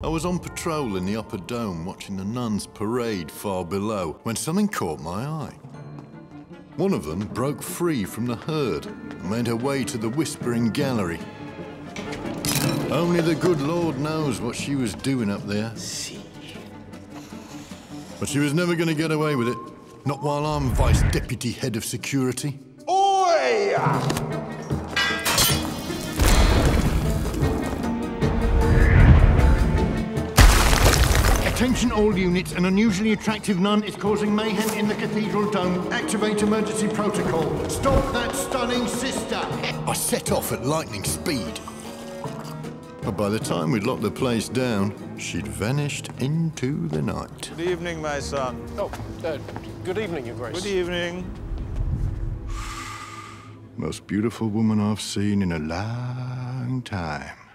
I was on patrol in the upper dome watching the nuns parade far below when something caught my eye. One of them broke free from the herd and made her way to the Whispering Gallery. Only the good Lord knows what she was doing up there. See. But she was never going to get away with it. Not while I'm Vice Deputy Head of Security. Oi! Attention all units, an unusually attractive nun is causing mayhem in the cathedral dome. Activate emergency protocol. Stop that stunning sister! I set off at lightning speed. But by the time we'd locked the place down, she'd vanished into the night. Good evening, my son. Oh, uh, good evening, Your Grace. Good evening. Most beautiful woman I've seen in a long time.